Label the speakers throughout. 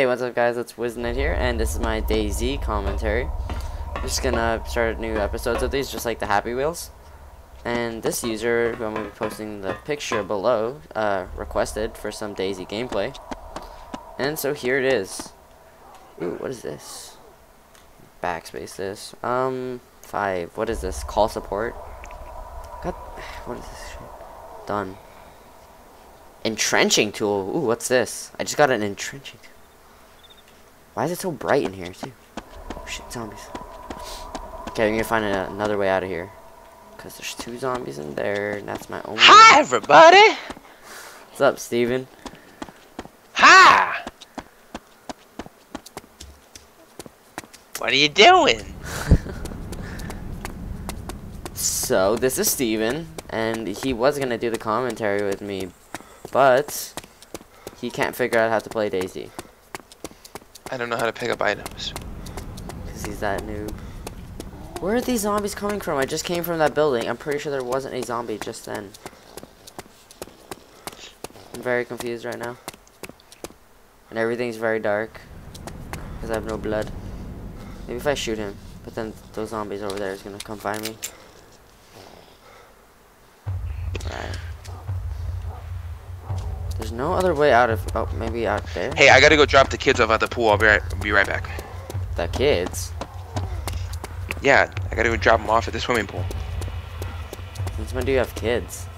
Speaker 1: Hey, what's up guys, it's Wiznet here, and this is my DayZ commentary. I'm just gonna start new episodes of these, just like the Happy Wheels. And this user, who I'm gonna be posting the picture below, uh, requested for some DayZ gameplay. And so here it is. Ooh, what is this? Backspace this. Um, five. What is this? Call support. God, what is this? Done. Entrenching tool. Ooh, what's this? I just got an entrenching tool. Why is it so bright in here, too? Oh, shit, zombies. Okay, I'm gonna find a, another way out of here. Because there's two zombies in there, and that's my only...
Speaker 2: Hi, everybody!
Speaker 1: What's up, Steven?
Speaker 2: Hi! What are you doing?
Speaker 1: So, this is Steven, and he was gonna do the commentary with me, but he can't figure out how to play DayZ.
Speaker 2: I don't know how to pick up items.
Speaker 1: Because he's that noob. Where are these zombies coming from? I just came from that building. I'm pretty sure there wasn't a zombie just then. I'm very confused right now. And everything's very dark. Because I have no blood. Maybe if I shoot him. But then those zombies over there is going to come find me. Right. There's no other way out of... Oh, maybe out there?
Speaker 2: Hey, I gotta go drop the kids off at the pool. I'll be right, be right back.
Speaker 1: The kids.
Speaker 2: Yeah, I gotta go drop them off at the swimming pool.
Speaker 1: Since when do you have kids?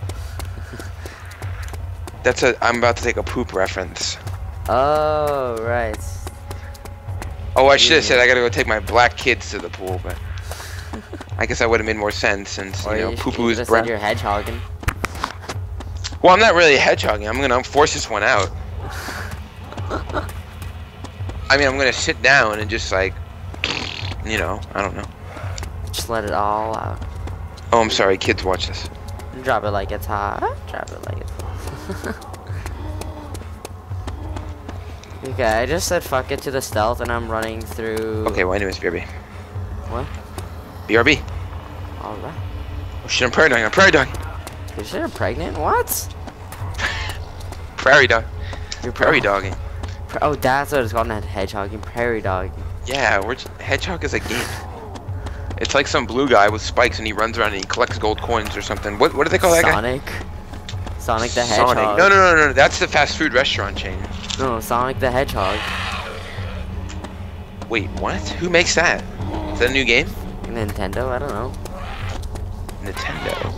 Speaker 2: That's a. I'm about to take a poop reference.
Speaker 1: Oh, right.
Speaker 2: Oh, I should have said I gotta go take my black kids to the pool, but I guess that would have made more sense since
Speaker 1: Or
Speaker 2: you know
Speaker 1: you,
Speaker 2: poo poo brown.
Speaker 1: said you're hedgehogging.
Speaker 2: Well, I'm not really hedgehogging. I'm gonna force this one out. I mean, I'm gonna sit down and just like, you know, I don't know.
Speaker 1: Just let it all out.
Speaker 2: Oh, I'm sorry, kids. Watch this.
Speaker 1: Drop it like it's hot. Drop it like it's hot. okay, I just said fuck it to the stealth and I'm running through...
Speaker 2: Okay, well, anyways, BRB.
Speaker 1: What?
Speaker 2: BRB.
Speaker 1: Alright.
Speaker 2: Oh shit, I'm prairie dogging. I'm prairie dogging.
Speaker 1: Did you you're pregnant? What?
Speaker 2: Prairie dog.
Speaker 1: You're
Speaker 2: Prairie dogging.
Speaker 1: Oh, that's what it's called, not hedgehogging. Prairie dogging.
Speaker 2: Yeah, we're just, hedgehog is a game. It's like some blue guy with spikes and he runs around and he collects gold coins or something. What what do they call that guy?
Speaker 1: Sonic? Sonic the Hedgehog.
Speaker 2: Sonic. No, no, no, no, no. That's the fast food restaurant chain.
Speaker 1: No, Sonic the Hedgehog.
Speaker 2: Wait, what? Who makes that? Is that a new game?
Speaker 1: Nintendo? I don't know.
Speaker 2: Nintendo.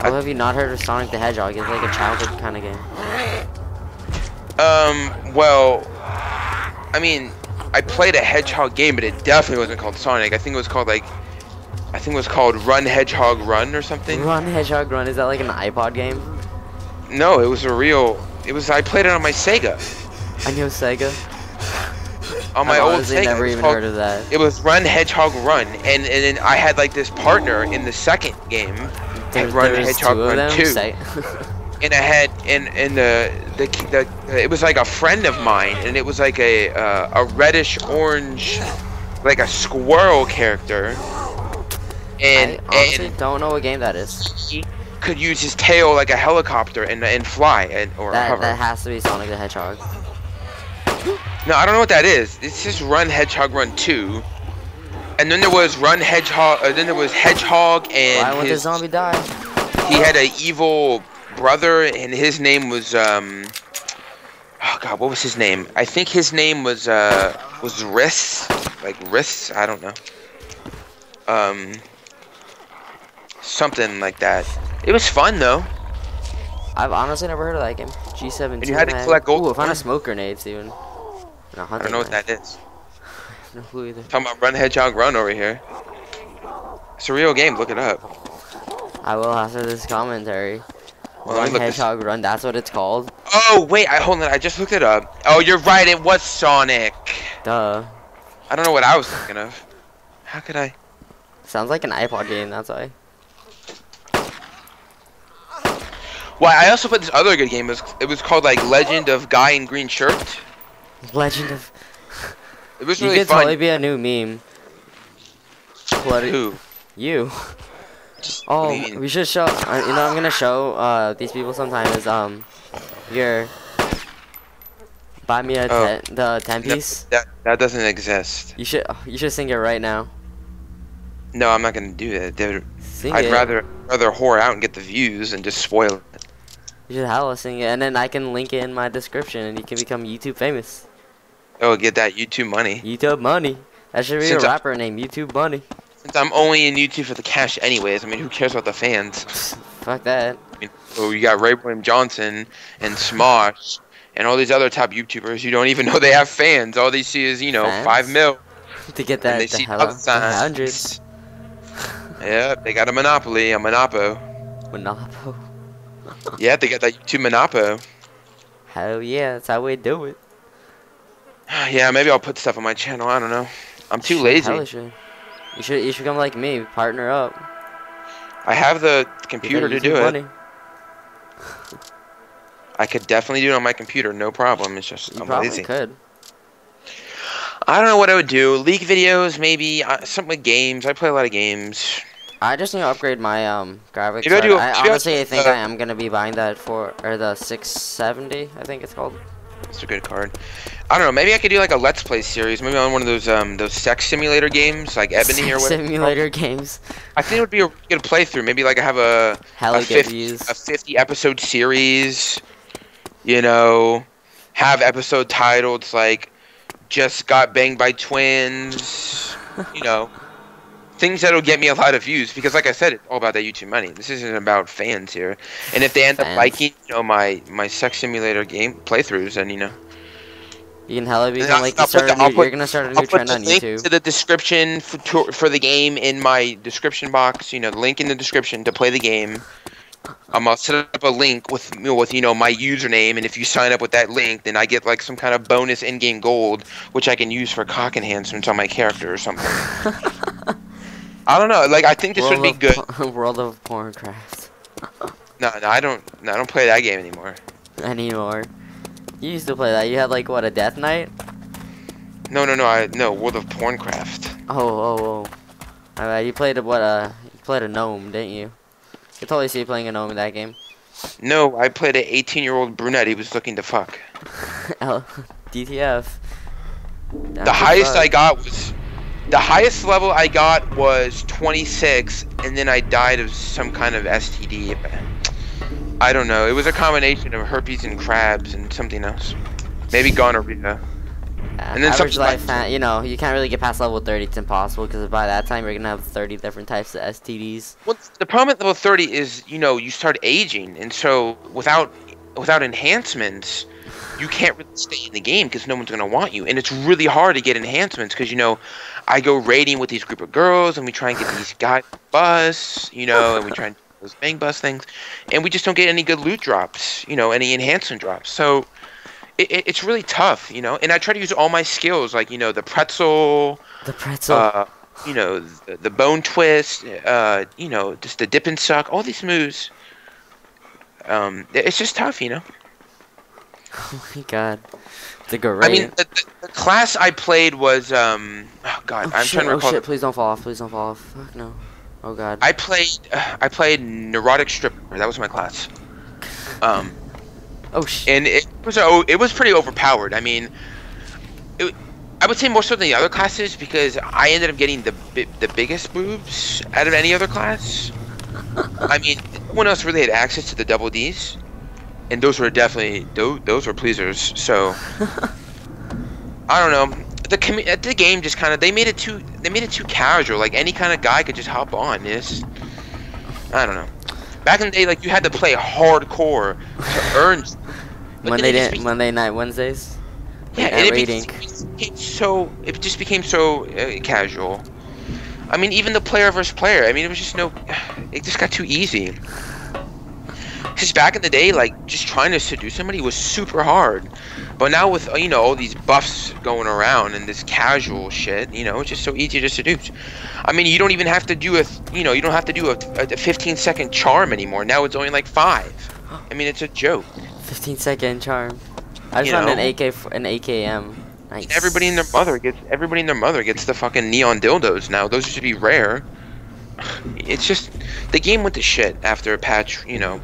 Speaker 1: How have you not heard of Sonic the Hedgehog? It's like a childhood kind of game.
Speaker 2: Um, well, I mean, I played a hedgehog game, but it definitely wasn't called Sonic. I think it was called like, I think it was called Run Hedgehog Run or something.
Speaker 1: Run Hedgehog Run, is that like an iPod game?
Speaker 2: No, it was a real. It was. I played it on my Sega.
Speaker 1: I know Sega.
Speaker 2: On my
Speaker 1: I've
Speaker 2: old Sega.
Speaker 1: never even
Speaker 2: called-
Speaker 1: heard of that.
Speaker 2: It was Run Hedgehog Run, and and then I had like this partner in the second game,
Speaker 1: There,
Speaker 2: and Run
Speaker 1: there was
Speaker 2: Hedgehog
Speaker 1: two
Speaker 2: Run
Speaker 1: them.
Speaker 2: Two,
Speaker 1: Say-
Speaker 2: and I had and and the the the it was like a friend of mine, and it was like a uh, a reddish orange, like a squirrel character, and
Speaker 1: I honestly
Speaker 2: and
Speaker 1: don't know what game that is.
Speaker 2: he could use his tail like a helicopter and and fly and or
Speaker 1: That
Speaker 2: hover.
Speaker 1: that has to be Sonic the Hedgehog.
Speaker 2: No, I don't know what that is. It's just Run Hedgehog Run Two. And then there was Run Hedgehog. Uh, then there was Hedgehog and
Speaker 1: Why would the zombie die?
Speaker 2: he had a evil brother, and his name was um. Oh God, what was his name? I think his name was uh was Riss, like Riss. I don't know. Um. Something like that. It was fun though.
Speaker 1: I've honestly never heard of that game. G17.
Speaker 2: And you had to collect gold
Speaker 1: Ooh, I found a smoke grenade, Steven. A
Speaker 2: I don't know what that is.
Speaker 1: No clue either.
Speaker 2: Talking about Run Hedgehog Run over here. It's a real game. Look it up.
Speaker 1: I will after this commentary.
Speaker 2: Well,
Speaker 1: Run
Speaker 2: look this-
Speaker 1: Hedgehog Run, that's what it's called.
Speaker 2: Oh wait, I hold on. I just looked it up. Oh, you're right. It was Sonic.
Speaker 1: Duh.
Speaker 2: I don't know what I was thinking of. How could I?
Speaker 1: Sounds like an iPod game, that's why.
Speaker 2: Well, I also put this other good game. It was, it was called like Legend of Guy in Green Shirt.
Speaker 1: Legend of.
Speaker 2: It was
Speaker 1: You
Speaker 2: really
Speaker 1: could
Speaker 2: fun.
Speaker 1: totally be a new meme. What?
Speaker 2: Who?
Speaker 1: You.
Speaker 2: Just,
Speaker 1: Oh,
Speaker 2: what do you mean?
Speaker 1: we should show. Uh, you know, I'm gonna show uh these people sometime is um your Buy me a
Speaker 2: Oh.
Speaker 1: ten, the ten
Speaker 2: No,
Speaker 1: piece.
Speaker 2: that that doesn't exist.
Speaker 1: You should you should sing it right now.
Speaker 2: No, I'm not gonna do that. dude.
Speaker 1: Sing
Speaker 2: I'd
Speaker 1: it.
Speaker 2: rather rather whore out and get the views and just spoil it.
Speaker 1: You should hella sing it, and then I can link it in my description, and you can become YouTube famous.
Speaker 2: Oh, get that YouTube money.
Speaker 1: YouTube money. That should be
Speaker 2: Since
Speaker 1: a rapper name. YouTube money.
Speaker 2: Since I'm only in YouTube for the cash, anyways. I mean, who cares about the fans?
Speaker 1: Fuck that.
Speaker 2: I mean, oh, you got Ray William Johnson and Smosh and all these other top YouTubers. You don't even know they have fans. All they see is you know
Speaker 1: Fans?
Speaker 2: five mil.
Speaker 1: To get
Speaker 2: and
Speaker 1: that
Speaker 2: they
Speaker 1: the
Speaker 2: see
Speaker 1: hundreds.
Speaker 2: Yep, they got a monopoly, a monopo.
Speaker 1: Monopo.
Speaker 2: Yeah, they got that YouTube monopo.
Speaker 1: Hell yeah, that's how we do it.
Speaker 2: Yeah, maybe I'll put stuff on my channel. I don't know. I'm too lazy.
Speaker 1: hella should. You should you should come like me, partner up.
Speaker 2: I have the computer to do it.
Speaker 1: money.
Speaker 2: I could definitely do it on my computer, no problem. It's just
Speaker 1: You
Speaker 2: I'm
Speaker 1: probably
Speaker 2: lazy.
Speaker 1: could.
Speaker 2: I don't know what I would do. Leak videos, maybe. Uh, something with games. I play a lot of games.
Speaker 1: I just need to upgrade my um graphics
Speaker 2: You
Speaker 1: card.
Speaker 2: do-
Speaker 1: I
Speaker 2: you gotta
Speaker 1: honestly I think
Speaker 2: uh,
Speaker 1: I am gonna be buying that for or the 670 I think it's called.
Speaker 2: It's a good card. I don't know. Maybe I could do like a Let's Play series. Maybe on one of those um those sex simulator games, like Ebony or whatever.
Speaker 1: Simulator games.
Speaker 2: I think it would be a good playthrough. Maybe like I have a
Speaker 1: Hella
Speaker 2: a 50, a 50 episode series. You know, have episode titles like "Just Got Banged by Twins." you know, things that'll get me a lot of views because, like I said, it's all about that YouTube money. This isn't about fans here. And if they end up liking, you know, my my sex simulator game playthroughs, then you know.
Speaker 1: You can hella
Speaker 2: And
Speaker 1: become
Speaker 2: I'll-
Speaker 1: like
Speaker 2: I'll
Speaker 1: you start
Speaker 2: put the- I'll
Speaker 1: new,
Speaker 2: put-
Speaker 1: you're gonna start a
Speaker 2: I'll
Speaker 1: new
Speaker 2: put
Speaker 1: trend on
Speaker 2: link
Speaker 1: YouTube.
Speaker 2: to the description for, to, for the game in my description box. You know, link in the description to play the game. Um, I'll set up a link with you know, with you know my username, and if you sign up with that link, then I get like some kind of bonus in-game gold, which I can use for cock enhancements on my character or something. I don't know. Like I think this would be good.
Speaker 1: World of Porncraft
Speaker 2: No, no, I don't. No, I don't play that game anymore.
Speaker 1: anymore. You used to play that. You had like what a death knight?
Speaker 2: No, no, no. I no World of Porncraft.
Speaker 1: Oh, oh, oh. Alright, you played a what a you played a gnome, didn't you? I totally see you playing a gnome in that game.
Speaker 2: No, I played an 18-year-old brunette. He was looking to fuck.
Speaker 1: L- DTF.
Speaker 2: The highest I got was the highest level I got was 26, and then I died of some kind of STD. I don't know. It was a combination of herpes and crabs and something else. Maybe gonorrhea. Uh, and then
Speaker 1: average life, you know, you can't really get past level 30. It's impossible because by that time you're gonna have 30 different types of STDs.
Speaker 2: Well, the problem at level 30 is, you know, you start aging, and so without without enhancements, you can't really stay in the game because no one's gonna want you, and it's really hard to get enhancements because you know, I go raiding with these group of girls, and we try and get these guys bus, you know, and we try and do those bang bus things, and we just don't get any good loot drops, you know, any enhancement drops. So. It, it- it's really tough, you know, and I try to use all my skills, like you know, the pretzel,
Speaker 1: The pretzel.
Speaker 2: uh, you know, the, the bone twist, uh, you know, just the dip and suck, all these moves. Um, it's just tough, you know.
Speaker 1: oh my god. The great.
Speaker 2: I mean, the, the, class I played was, um, oh god,
Speaker 1: oh,
Speaker 2: I'm
Speaker 1: shit,
Speaker 2: trying to
Speaker 1: oh
Speaker 2: recall.
Speaker 1: shit, please don't fall off. Please don't fall off. Fuck no. Oh god.
Speaker 2: I played, uh, I played neurotic stripper. That was my class. Um,
Speaker 1: oh shit.
Speaker 2: and it was, oh, it was pretty overpowered. I mean, it, I would say more so than the other classes because I ended up getting the the biggest boobs out of any other class. I mean, no one else really had access to the double D's, and those were definitely those, those were pleasers. So I don't know. The commu- the game just kind of they made it too they made it too casual. Like any kind of guy could just hop on. It's I don't know. Back in the day, like you had to play hardcore to earn.
Speaker 1: Monday,
Speaker 2: then it
Speaker 1: day,
Speaker 2: be-
Speaker 1: Monday night Wednesdays.
Speaker 2: yeah, and it became, became so it just became so uh, casual. I mean, even the player versus player. I mean, it was just no. It just got too easy. Because back in the day, like just trying to seduce somebody was super hard. But now with you know all these buffs going around and this casual shit, you know, it's just so easy to seduce. I mean, you don't even have to do a you know you don't have to do a, a 15 second charm anymore. Now it's only like five. I mean, it's a joke.
Speaker 1: 15 second charm. I just
Speaker 2: You
Speaker 1: found an? AK, an AKM. Nice.
Speaker 2: Everybody and their mother gets everybody and their mother gets the fucking neon dildos now. Those should be rare. It's just the game went to shit after a patch, you know,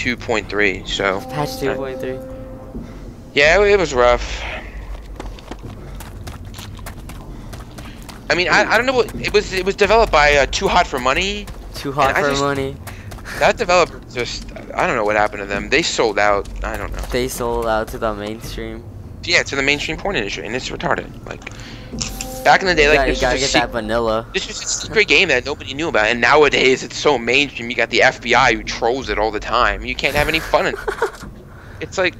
Speaker 2: 2.3, so.
Speaker 1: Patch 2.3.
Speaker 2: Yeah, it was rough. I mean, I, I don't know what it was. It was developed by uh, Too Hot for Money.
Speaker 1: Too Hot for
Speaker 2: just,
Speaker 1: Money.
Speaker 2: That developer just I don't know what happened to them. They sold out. I don't know.
Speaker 1: They sold out to the mainstream.
Speaker 2: Yeah, to the mainstream porn industry, and it's retarded. Like, back in the day, like
Speaker 1: yeah,
Speaker 2: this was
Speaker 1: get
Speaker 2: se-
Speaker 1: that vanilla.
Speaker 2: This was a secret game that nobody knew about, and nowadays it's so mainstream. You got the FBI who trolls it all the time. You can't have any fun in it. It's like,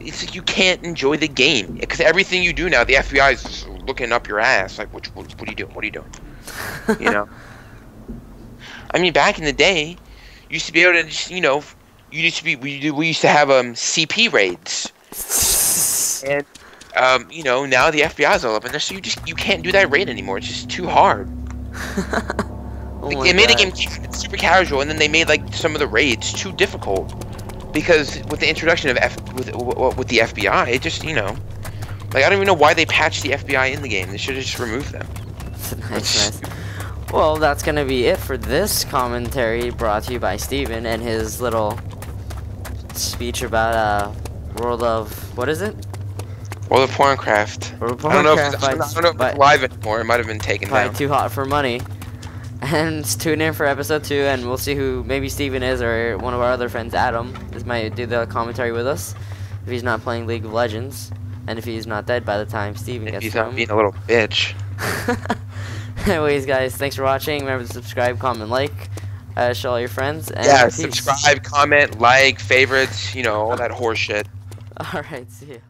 Speaker 2: it's like you can't enjoy the game because everything you do now, the FBI is just looking up your ass. Like, what, what, what are you doing? What are you doing? You know. I mean, back in the day, you used to be able to, just, you know, you used to be we we used to have um CP raids, and um you know now the FBI's all up in there, so you just you can't do that raid anymore. It's just too hard.
Speaker 1: oh
Speaker 2: Like, they made the game super casual, and then they made like some of the raids too difficult because with the introduction of F with with the FBI, it just you know, like I don't even know why they patched the FBI in the game. They should have just removed them.
Speaker 1: nice, nice. Well, that's gonna be it for this commentary brought to you by Steven and his little speech about uh World of what is it?
Speaker 2: World of Porncraft.
Speaker 1: World of
Speaker 2: I don't know if it's,
Speaker 1: by,
Speaker 2: I don't know if it's live anymore. It might have been taken down.
Speaker 1: Too Hot for Money. And tune in for episode two, and we'll see who maybe Steven is or one of our other friends, Adam. This might do the commentary with us if he's not playing League of Legends, and if he's not dead by the time Steven
Speaker 2: If
Speaker 1: gets
Speaker 2: he's not
Speaker 1: home.
Speaker 2: being a little bitch.
Speaker 1: Anyways, guys, thanks for watching. Remember to subscribe, comment, like, uh, show all your friends, and
Speaker 2: Yeah,
Speaker 1: peace.
Speaker 2: subscribe, comment, like, favorites, you know, all that horse shit.
Speaker 1: All right, see you.